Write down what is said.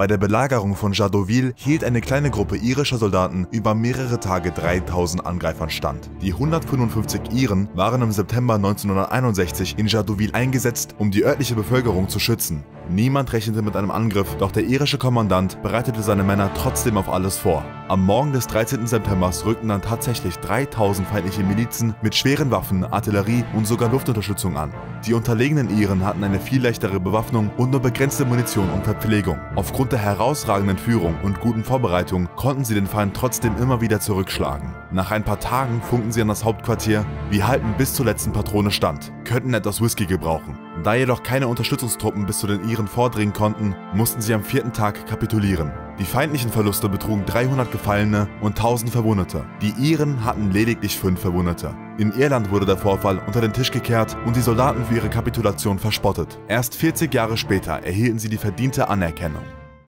Bei der Belagerung von Jadotville hielt eine kleine Gruppe irischer Soldaten über mehrere Tage 3000 Angreifern stand. Die 155 Iren waren im September 1961 in Jadotville eingesetzt, um die örtliche Bevölkerung zu schützen. Niemand rechnete mit einem Angriff, doch der irische Kommandant bereitete seine Männer trotzdem auf alles vor. Am Morgen des 13. September rückten dann tatsächlich 3000 feindliche Milizen mit schweren Waffen, Artillerie und sogar Luftunterstützung an. Die unterlegenen Iren hatten eine viel leichtere Bewaffnung und nur begrenzte Munition und Verpflegung. Aufgrund der herausragenden Führung und guten Vorbereitung konnten sie den Feind trotzdem immer wieder zurückschlagen. Nach ein paar Tagen funken sie an das Hauptquartier, wir halten bis zur letzten Patrone stand, könnten etwas Whisky gebrauchen. Da jedoch keine Unterstützungstruppen bis zu den Iren vordringen konnten, mussten sie am vierten Tag kapitulieren. Die feindlichen Verluste betrugen 300 Gefallene und 1000 Verwundete. Die Iren hatten lediglich 5 Verwundete. In Irland wurde der Vorfall unter den Tisch gekehrt und die Soldaten für ihre Kapitulation verspottet. Erst 40 Jahre später erhielten sie die verdiente Anerkennung.